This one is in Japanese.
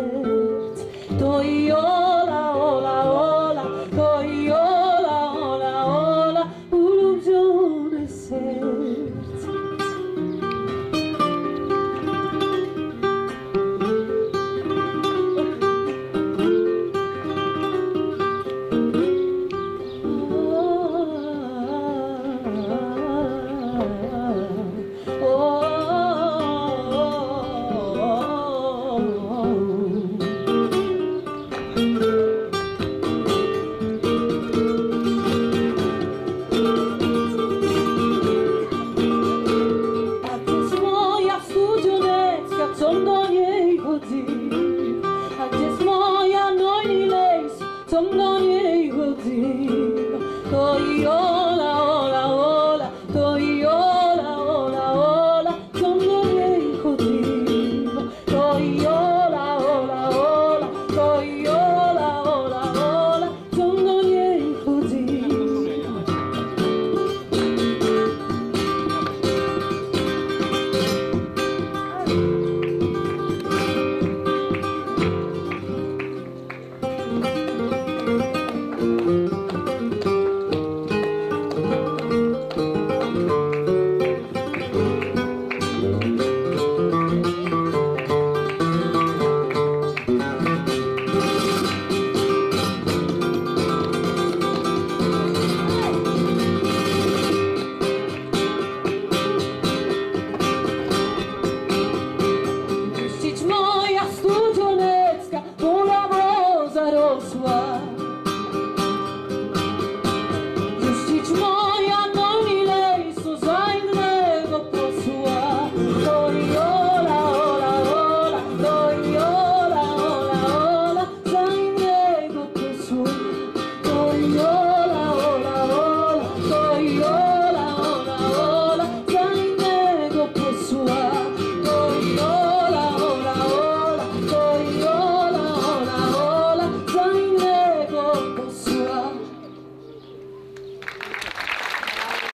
ulubione serce To Lord.